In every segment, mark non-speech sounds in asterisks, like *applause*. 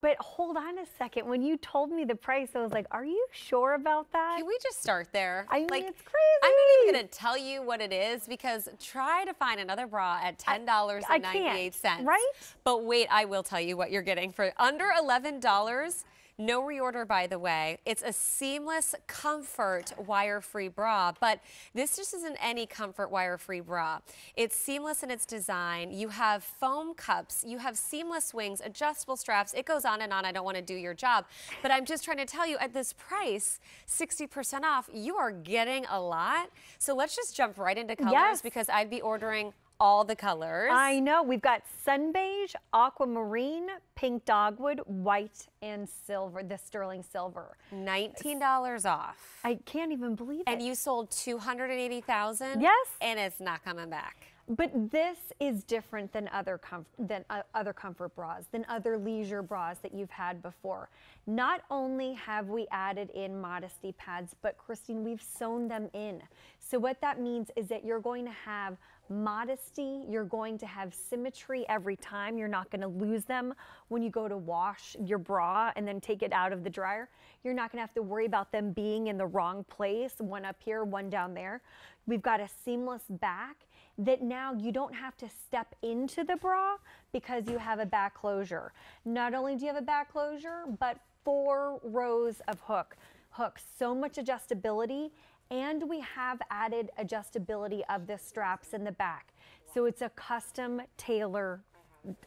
But hold on a second. When you told me the price, I was like, are you sure about that? Can we just start there? I mean, like, it's crazy. I'm not even going to tell you what it is because try to find another bra at $10.98. Right? But wait, I will tell you what you're getting for under $11. No reorder, by the way. It's a seamless comfort wire-free bra, but this just isn't any comfort wire-free bra. It's seamless in its design. You have foam cups, you have seamless wings, adjustable straps. It goes on and on. I don't want to do your job, but I'm just trying to tell you at this price, 60% off, you are getting a lot. So let's just jump right into colors Yes. because I'd be ordering all the colors. I know. We've got sun beige, aquamarine, pink dogwood, white, and silver, the sterling silver. $19 off. I can't even believe it. And you sold 280,000? Yes. And it's not coming back. But this is different than other than uh, other comfort bras, than other leisure bras that you've had before. Not only have we added in modesty pads, but Christine, we've sewn them in. So what that means is that you're going to have modesty, you're going to have symmetry every time. You're not going to lose them when you go to wash your bra and then take it out of the dryer. You're not going to have to worry about them being in the wrong place, one up here, one down there. We've got a seamless back that now you don't have to step into the bra because you have a back closure. Not only do you have a back closure, but four rows of hook hooks, so much adjustability, and we have added adjustability of the straps in the back. So it's a custom tailor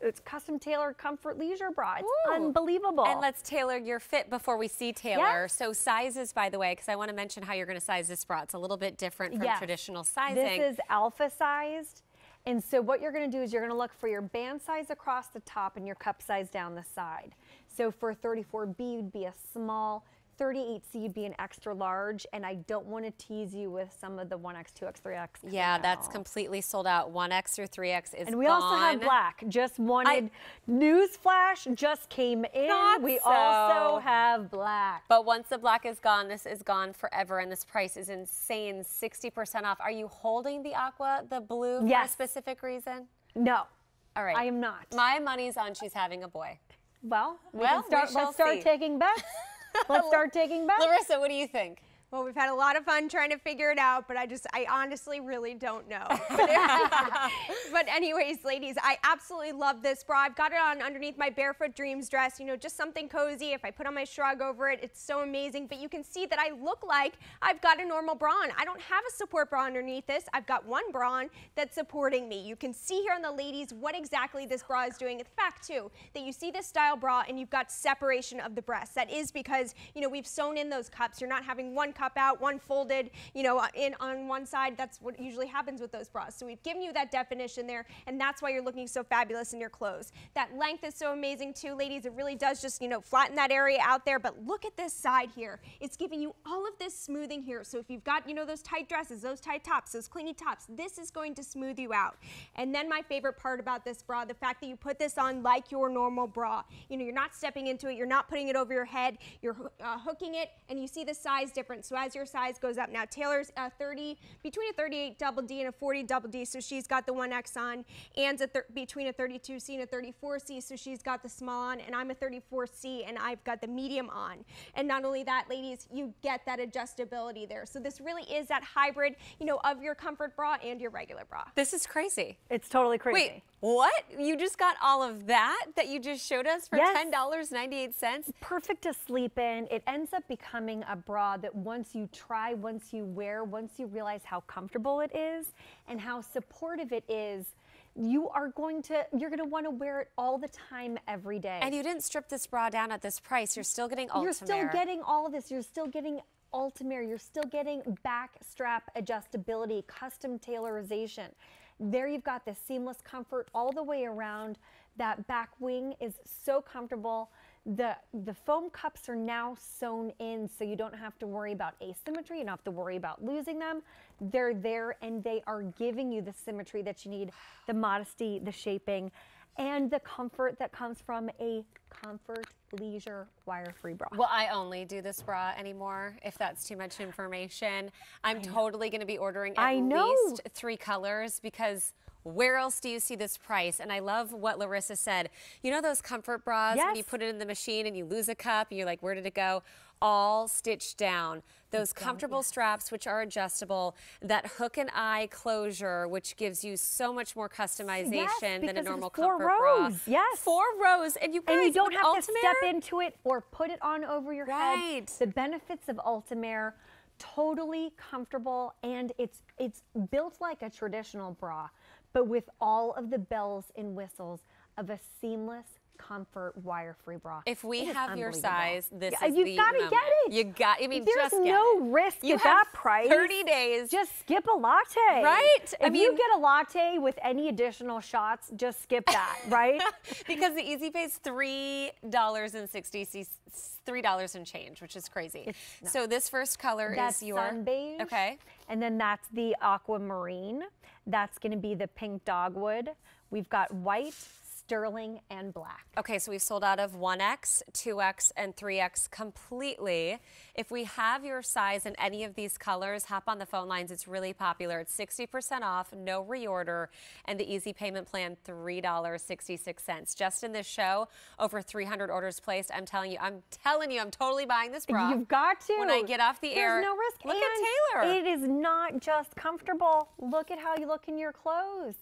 it's custom tailored comfort leisure bra. It's Ooh. unbelievable. And let's tailor your fit before we see Taylor. Yes. So sizes, by the way, because I want to mention how you're going to size this bra. It's a little bit different from Yes. traditional sizing. This is alpha sized. And so what you're going to do is you're going to look for your band size across the top and your cup size down the side. So for 34B, you'd be a small. 38C, you'd be an extra large. And I don't want to tease you with some of the 1X, 2X, 3X. yeah, that's now. completely sold out. 1X or 3X is And we also have black. Just wanted newsflash just came in. We so. also have black. But once the black is gone, this is gone forever, and this price is insane, 60% off. Are you holding the aqua, the blue, for a specific reason? No, All right. I am not. My money's on she's having a boy. well, we Well, can start, we let's start see. taking bets. *laughs* let's *laughs* start taking bets. Larissa, what do you think? Well, we've had a lot of fun trying to figure it out, but I just, I honestly really don't know. *laughs* *laughs* But, anyways, ladies, I absolutely love this bra. I've got it on underneath my Barefoot Dreams dress, you know, just something cozy. If I put on my shrug over it, it's so amazing. But you can see that I look like I've got a normal bra on. I don't have a support bra underneath this. I've got one bra on that's supporting me. You can see here on the ladies what exactly this bra is doing. The fact, too, that you see this style bra and you've got separation of the breasts. That is because, you know, we've sewn in those cups. You're not having one cup out, one folded, you know, in on one side. That's what usually happens with those bras. So we've given you that definition there, and that's why you're looking so fabulous in your clothes. That length is so amazing too, ladies. It really does just, you know, flatten that area out there. But look at this side here. It's giving you all of this smoothing here. So if you've got, you know, those tight dresses, those tight tops, those clingy tops, this is going to smooth you out. And then my favorite part about this bra, the fact that you put this on like your normal bra. You know, you're not stepping into it, you're not putting it over your head, you're uh, hooking it, and you see the size difference. So as your size goes up, now Taylor's uh, 30, between a 38 double D and a 40 double D, so she's got the 1X on. and a between a 32C and a 34C, so she's got the small on, and I'm a 34C and I've got the medium on. And not only that, ladies, you get that adjustability there. So this really is that hybrid, you know, of your comfort bra and your regular bra. This is crazy. It's totally crazy. Wait, what? You just got all of that that you just showed us for Yes. $10.98? perfect to sleep in. It ends up becoming a bra that once you try, once you wear, once you realize how comfortable it is and how supportive it is, you are going to you're going to want to wear it all the time every day. And you didn't strip this bra down at this price. You're still getting UltimAir. You're still getting all of this. You're still getting UltimAir. You're still getting back strap adjustability, custom tailorization. There you've got the seamless comfort all the way around. That back wing is so comfortable. The, the foam cups are now sewn in so you don't have to worry about asymmetry. You don't have to worry about losing them. They're there and they are giving you the symmetry that you need, the modesty, the shaping, and the comfort that comes from a comfort leisure wire-free bra. Well, I only do this bra anymore if that's too much information? I'm totally going to be ordering at I know. least three colors because Where else do you see this price? And I love what Larissa said. You know those comfort bras when you put it in the machine and you lose a cup and you're like, where did it go? All stitched down. Those comfortable straps, which are adjustable, that hook and eye closure, which gives you so much more customization than a normal four comfort bra. rows, yes. Four rows. And you guys, and you don't have to step into it or put it on over your Right. head. The benefits of UltimAir, totally comfortable, and it's it's built like a traditional bra, but with all of the bells and whistles of a seamless comfort wire-free bra. If we It have your size, this Yeah, is you've the got to um, moment. get it. You got. I mean, There's just get no it. risk You at that price. 30 days. Just skip a latte. Right? If I you get a latte with any additional shots, just skip that, *laughs* right? *laughs* because the Easy Pay is three dollars and sixty three dollars and change, which is crazy. So this first color That's is your sun beige. Okay. And then that's the aquamarine. That's going to be the pink dogwood. We've got white, sterling, and black. Okay, so we've sold out of 1X, 2X, and 3X completely. If we have your size in any of these colors, hop on the phone lines. It's really popular. It's 60% off, no reorder, and the easy payment plan, $3.66. Just in this show, over 300 orders placed. I'm telling you, I'm telling you, I'm totally buying this bra. You've got to. When I get off the There's air, There's no risk. look and at Taylor. It is not just comfortable. Look at how you look in your clothes.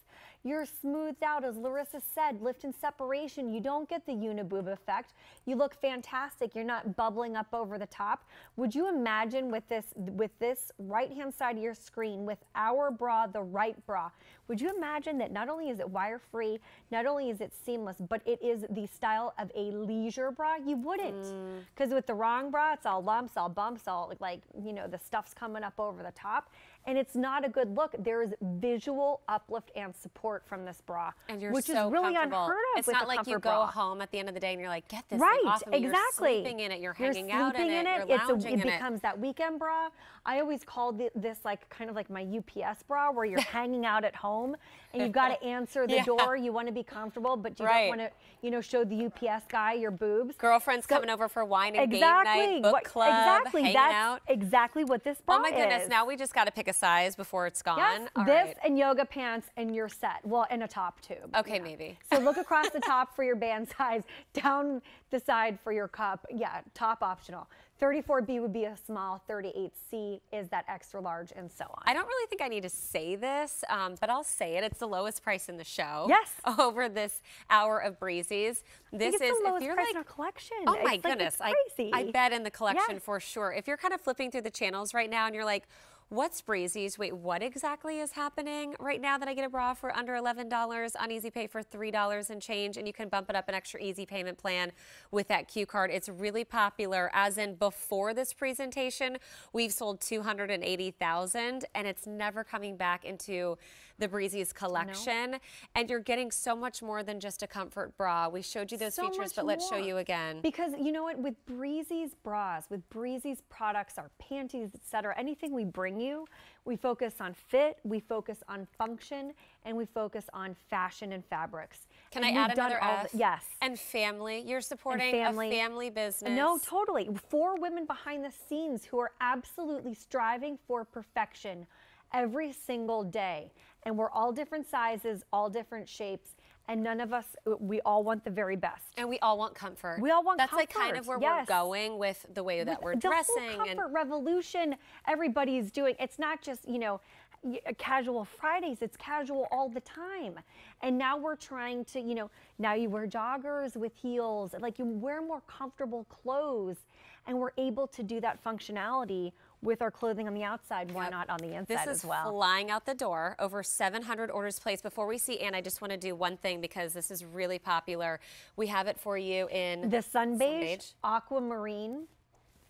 You're smoothed out, as Larissa said, lift and separation. You don't get the uniboob effect. You look fantastic. You're not bubbling up over the top. Would you imagine with this with this right hand side of your screen with our bra, the right bra? Would you imagine that not only is it wire free, not only is it seamless, but it is the style of a leisure bra? You wouldn't, Mm. because with the wrong bra, it's all lumps, all bumps, all like you know the stuff's coming up over the top, and it's not a good look. There is visual uplift and support from this bra, and you're which so is really comfortable. unheard of It's not like you go bra. home at the end of the day and you're like, get this Right, thing off of me. exactly. You're sleeping in it. You're hanging out in sleeping it. You're It's a, it in it. becomes that weekend bra. I always called it, this like kind of like my UPS bra, where you're *laughs* hanging out at home and you've got to *laughs* answer the Yeah. door. You want to be comfortable, but you Right. don't want to, you know, show the UPS guy your boobs. Girlfriends So- coming over for wine and exactly game night, book what, club, exactly hanging that's out. exactly what this oh bra is. Oh my goodness! is. Now we just got to pick a size before it's gone. Yes, All this right. and yoga pants and you're set. Well, and a top too. Okay, yeah. maybe. So look *laughs* across the top for your band size, down the side for your cup. Yeah, top optional. 34B would be a small, 38C is that extra large, and so on. I don't really think I need to say this, um, but I'll say it. It's the lowest price in the show. Yes. *laughs* Over this hour of Breezies. I This is the lowest if you're price like in our collection. Oh my It's like, goodness. it's I. I bet in the collection Yes. for sure. If you're kind of flipping through the channels right now and you're like, what's Breezies? Wait, what exactly is happening right now that I get a bra for under $11 on Easy Pay for $3 and change? And you can bump it up an extra easy payment plan with that Q card. It's really popular. As in before this presentation, we've sold 280,000 and it's never coming back into the Breezies collection. And you're getting so much more than just a comfort bra. We showed you those So features, but let's show you again. Because you know what, with Breezies bras, with Breezies products, our panties, etc., anything we bring you, we focus on fit, we focus on function, and we focus on fashion and fabrics. Can And I add another F? the- yes. And family. You're supporting family. a family business. No, totally. Four women behind the scenes who are absolutely striving for perfection every single day. And we're all different sizes, all different shapes, and none of us, we all want the very best. And we all want comfort. We all want That's like kind of where yes. we're going with the way that we're the dressing. whole comfort and revolution everybody's doing. It's not just you know uh, casual Fridays. It's casual all the time. And now we're trying to you know now you wear joggers with heels. Like you wear more comfortable clothes, and we're able to do that functionality with our clothing on the outside. Why not on the inside this is as well? flying out the door. Over 700 orders placed. Before we see Anne, I just want to do one thing because this is really popular. We have it for you in The sun beige, beige. aquamarine,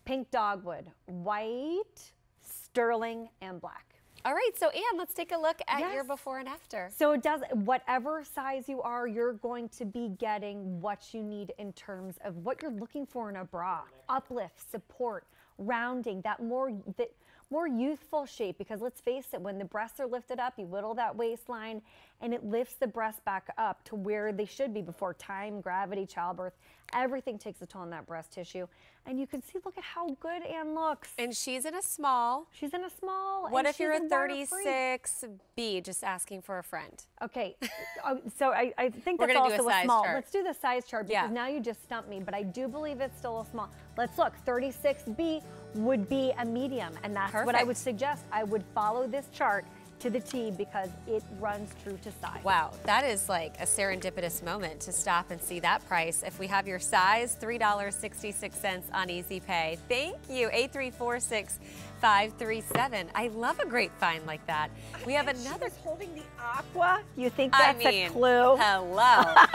pink dogwood, white, sterling, and black. All right, so Anne, let's take a look at your before and after. So it does whatever size you are, you're going to be getting what you need in terms of what you're looking for in a bra. Uplift, support, rounding, that more that more youthful shape because let's face it, when the breasts are lifted up, you whittle that waistline and it lifts the breast back up to where they should be before time, gravity, childbirth. Everything takes a toll on that breast tissue. And you can see, look at how good Anne looks. And she's in a small. She's in a small. What if you're a 36B just asking for a friend? Okay, *laughs* oh, so I, I think We're that's gonna do a a, size small. chart. Let's do the size chart because Yeah. now you just stumped me, but I do believe it's still a small. Let's look, 36B would be a medium, and that's what I would suggest. I would follow this chart to the T because it runs true to size. Wow, that is like a serendipitous moment to stop and see that price. If we have your size, $3.66 on Easy Pay. Thank you, 8346537. I love a great find like that. We have She another holding the aqua. You think I that's mean, a clue? Hello. *laughs*